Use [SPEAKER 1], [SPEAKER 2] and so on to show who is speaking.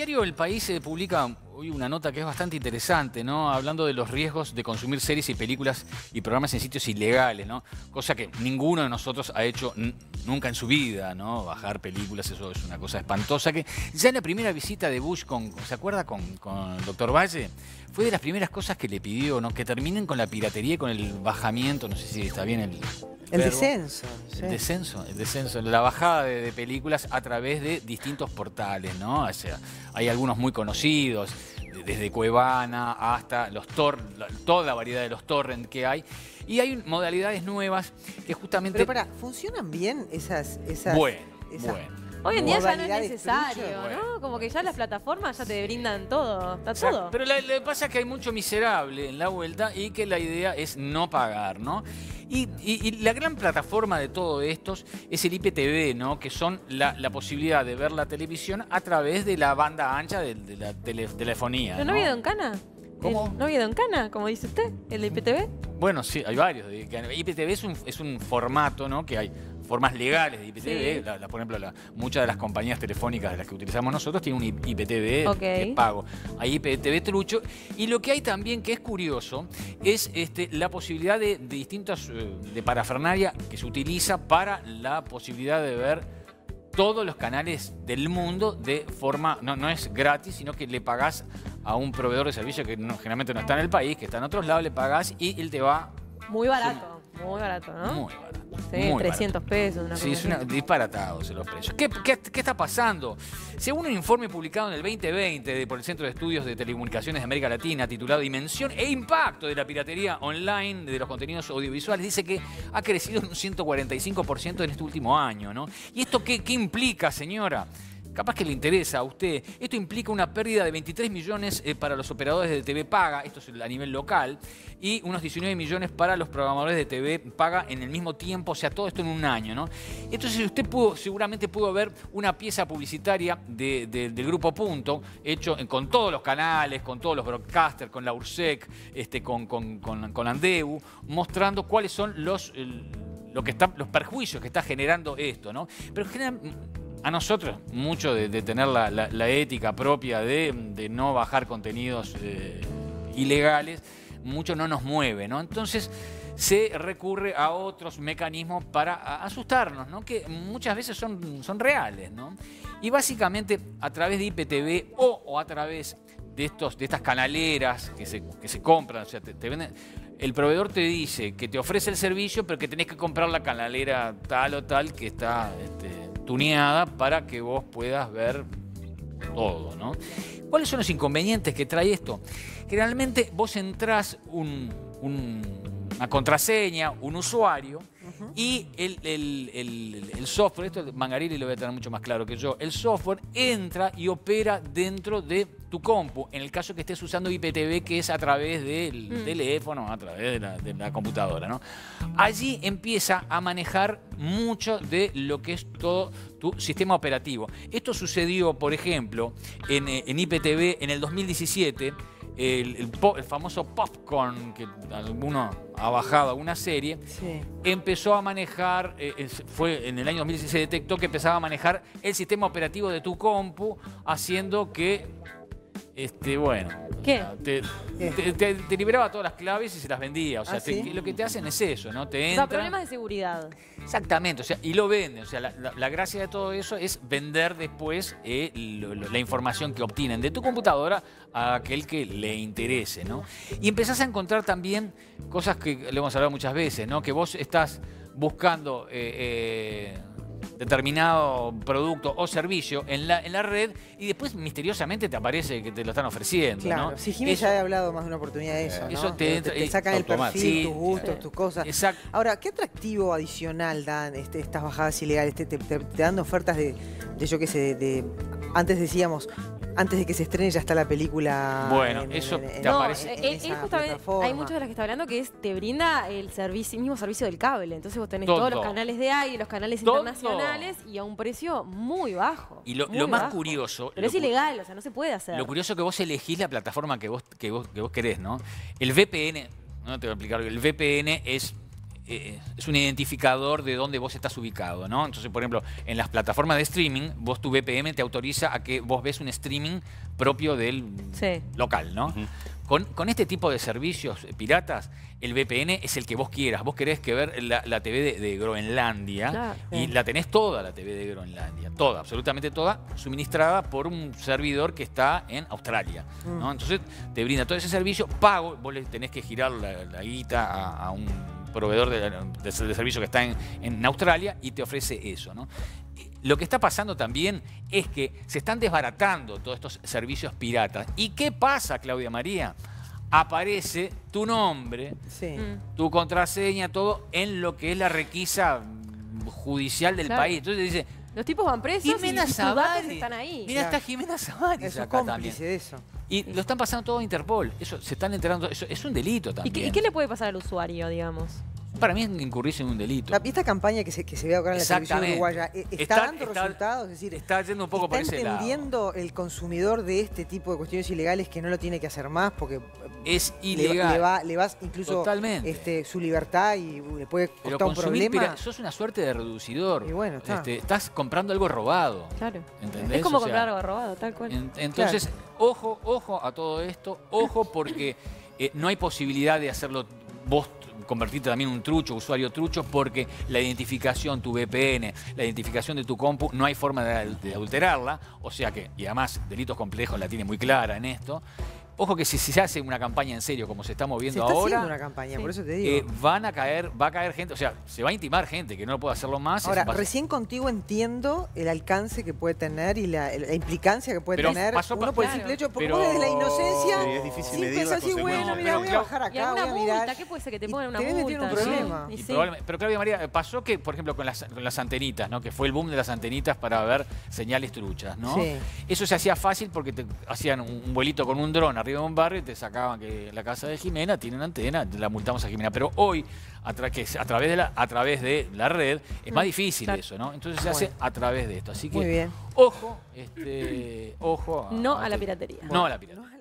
[SPEAKER 1] diario El País se publica hoy una nota que es bastante interesante, ¿no? Hablando de los riesgos de consumir series y películas y programas en sitios ilegales, ¿no? Cosa que ninguno de nosotros ha hecho nunca en su vida, ¿no? Bajar películas, eso es una cosa espantosa. Que ya en la primera visita de Bush con, ¿se acuerda? Con, con el doctor Valle, fue de las primeras cosas que le pidió, ¿no? Que terminen con la piratería y con el bajamiento, no sé si está bien el,
[SPEAKER 2] el descenso.
[SPEAKER 1] El descenso, el descenso, la bajada de, películas a través de distintos portales, ¿no? O sea, hay algunos muy conocidos, desde Cuevana hasta los tor toda la variedad de los torrent que hay. Y hay modalidades nuevas que justamente...
[SPEAKER 2] Pero para, ¿funcionan bien esas... esas
[SPEAKER 1] bueno, bueno.
[SPEAKER 3] Hoy en día ya no es necesario, ¿no? Como que ya las plataformas ya te brindan todo, está todo.
[SPEAKER 1] Pero lo que pasa es que hay mucho miserable en la vuelta y que la idea es no pagar, ¿no? Y, la gran plataforma de todo esto es el IPTV, ¿no? Que son la, posibilidad de ver la televisión a través de la banda ancha de, la telefonía.
[SPEAKER 3] ¿No, no había Don Cana?
[SPEAKER 1] ¿Cómo?
[SPEAKER 3] ¿No había Don Cana, como dice usted, el IPTV?
[SPEAKER 1] Bueno, sí, hay varios. IPTV es un, es un formato, ¿no? Que hay formas legales de IPTV. por ejemplo, muchas de las compañías telefónicas de las que utilizamos nosotros tienen un IPTV de pago. Hay IPTV trucho. Y lo que hay también, que es curioso, es este, la posibilidad de, distintas, eh, de parafernaria que se utiliza para la posibilidad de ver todos los canales del mundo de forma, no, no es gratis, sino que le pagás a un proveedor de servicio que generalmente no está en el país, que está en otros lados, le pagás y él te va...
[SPEAKER 3] Muy barato, muy barato, ¿no?
[SPEAKER 1] Muy barato.
[SPEAKER 3] Sí, 300 pesos. Una
[SPEAKER 1] sí, es una, disparatados los precios. ¿Qué, está pasando? Según un informe publicado en el 2020 por el Centro de Estudios de Telecomunicaciones de América Latina, titulado Dimensión e Impacto de la Piratería Online de los Contenidos Audiovisuales, dice que ha crecido un 145% en este último año. ¿no? ¿Y esto qué, qué implica, señora? Capaz que le interesa a usted. Esto implica una pérdida de 23 millones eh, para los operadores de TV Paga, esto es a nivel local, y unos 19 millones para los programadores de TV Paga en el mismo tiempo, o sea, todo esto en un año, ¿no? Entonces usted pudo, seguramente pudo ver una pieza publicitaria del Grupo Punto, hecho con todos los canales, con todos los broadcasters, con la URSEC, este, con, con, con, Andeu, mostrando cuáles son los... lo que está, los perjuicios que está generando esto, ¿no? Pero genera a nosotros, mucho de, tener la, ética propia de, no bajar contenidos eh, ilegales, mucho no nos mueve, ¿no? Entonces se recurre a otros mecanismos para asustarnos, ¿no? Que muchas veces son, son reales, ¿no? Y básicamente a través de IPTV o, a través de, estos, de estas canaleras que se, que se compran, o sea, te, venden, el proveedor te dice que te ofrece el servicio, pero que tenés que comprar la canalera tal o tal que está... Este, tuneada para que vos puedas ver todo, ¿no? ¿Cuáles son los inconvenientes que trae esto? Generalmente vos entrás un, una contraseña, un usuario, y el, software, esto Mangarili lo voy a tener mucho más claro que yo, el software entra y opera dentro de tu compu, en el caso que estés usando IPTV, que es a través del mm. teléfono, a través de la, computadora. ¿no? Allí empieza a manejar mucho de lo que es todo tu sistema operativo. Esto sucedió, por ejemplo, en, eh, en IPTV en el 2017 el, famoso popcorn que alguno ha bajado a una serie, empezó a manejar, eh, fue en el año 2016 detectó que empezaba a manejar el sistema operativo de tu compu, haciendo que este, bueno.
[SPEAKER 3] ¿Qué?
[SPEAKER 1] Te, liberaba todas las claves y se las vendía. O sea, ¿Ah, lo que te hacen es eso, ¿no? Te entra...
[SPEAKER 3] problemas de seguridad.
[SPEAKER 1] Exactamente, o sea, y lo venden. O sea, la, gracia de todo eso es vender después eh, la información que obtienen de tu computadora a aquel que le interese, ¿no? Y empezás a encontrar también cosas que le hemos hablado muchas veces, ¿no? Que vos estás buscando. Eh, eh, determinado producto o servicio en la, en la red y después misteriosamente te aparece que te lo están ofreciendo.
[SPEAKER 2] Claro,
[SPEAKER 1] ¿no?
[SPEAKER 2] si Jiménez ya ha hablado más de una oportunidad de eso. Eso te, te, sacan el perfil, tus gustos, tus cosas.
[SPEAKER 1] Exacto.
[SPEAKER 2] Ahora, ¿qué atractivo adicional dan este, estas bajadas ilegales? Te, dan ofertas de, de yo qué sé, de, antes decíamos, antes de que se estrene ya está la película.
[SPEAKER 1] Bueno, eso te aparece.
[SPEAKER 3] Eh, hay muchas de las que está hablando que es te brinda el servicio, mismo servicio del cable. Entonces vos tenés todos los canales de aire, los canales internacionales y a un precio muy bajo.
[SPEAKER 1] Y lo, más curioso.
[SPEAKER 3] Pero es ilegal, o sea, no se puede hacer.
[SPEAKER 1] Lo curioso es que vos elegís la plataforma que vos, que vos, que vos querés, ¿no? El VPN, no te voy a explicar, el VPN es eh, es un identificador de dónde vos estás ubicado, ¿no? Entonces, por ejemplo, en las plataformas de streaming, vos tu VPN te autoriza a que vos ves un streaming propio del local, ¿no? con, este tipo de servicios piratas, el VPN es el que vos quieras. Vos querés que ver la, TV de, Groenlandia y la tenés toda la TV de Groenlandia, toda, absolutamente toda, suministrada por un servidor que está en Australia. Mm. Entonces te brinda todo ese servicio, pago, vos le tenés que girar la, guita a un proveedor de, servicio que está en, Australia y te ofrece eso. ¿no? Lo que está pasando también es que se están desbaratando todos estos servicios piratas. ¿Y qué pasa, Claudia María? Aparece tu nombre, mm. tu contraseña, todo en lo que es la requisa judicial del país. Entonces dice,
[SPEAKER 3] los tipos van presos Jimena y están ahí.
[SPEAKER 1] Mira, está Jimena Sabari
[SPEAKER 2] es cómplice de eso.
[SPEAKER 1] Y lo están pasando todo a Interpol. Eso, se están enterando. Eso es un delito también.
[SPEAKER 3] ¿Y qué, le puede pasar al usuario, digamos?
[SPEAKER 1] Para mí es incurrirse en un delito.
[SPEAKER 2] La, esta campaña que se, que se ve acá en la televisión uruguaya, eh, ¿está, dando resultados? Es decir,
[SPEAKER 1] está yendo un poco
[SPEAKER 2] por
[SPEAKER 1] ese lado.
[SPEAKER 2] entendiendo el consumidor de este tipo de cuestiones ilegales que no lo tiene que hacer más porque eh,
[SPEAKER 1] es ilegal.
[SPEAKER 2] Le, va, le vas incluso Este, su libertad y le puede costar un problema.
[SPEAKER 1] sos una suerte de reducidor.
[SPEAKER 2] Y bueno,
[SPEAKER 1] este, estás comprando algo robado.
[SPEAKER 3] Claro. Es como comprar algo robado, tal cual.
[SPEAKER 1] entonces, ojo, ojo a todo esto, ojo porque eh, no hay posibilidad de hacerlo vos convertirte también en un trucho, usuario trucho, porque la identificación, tu VPN, la identificación de tu compu, no hay forma de, de adulterarla, o sea que, y además delitos complejos la tiene muy clara en esto, Ojo que si, se hace una campaña en serio, como se está moviendo
[SPEAKER 2] se está
[SPEAKER 1] ahora.
[SPEAKER 2] una campaña, por eso te digo.
[SPEAKER 1] Eh, van a caer, va a caer gente, o sea, se va a intimar gente que no puede hacerlo más.
[SPEAKER 2] Ahora, recién contigo entiendo el alcance que puede tener y la, implicancia que puede tener uno por el simple hecho, porque vos desde la inocencia,
[SPEAKER 4] sí, es difícil medir así,
[SPEAKER 2] bueno, mira, voy a bajar acá, voy a mirar.
[SPEAKER 3] ¿Qué puede ser que te pongan una multa?
[SPEAKER 2] un problema.
[SPEAKER 1] pero Claudia María, pasó que, por ejemplo, con las, con las antenitas, ¿no? Que fue el boom de las antenitas para ver señales truchas, ¿no? Eso se hacía fácil porque te hacían un vuelito con un dron arriba de un barrio y te sacaban que la casa de Jimena tiene una antena, la multamos a Jimena. Pero hoy, a, que a, través, de la, a través de la red, es más mm, difícil eso, ¿no? Entonces se hace a través de esto. Así que,
[SPEAKER 2] Muy bien.
[SPEAKER 1] ojo, este, ojo.
[SPEAKER 3] no a la piratería.
[SPEAKER 1] No a la piratería.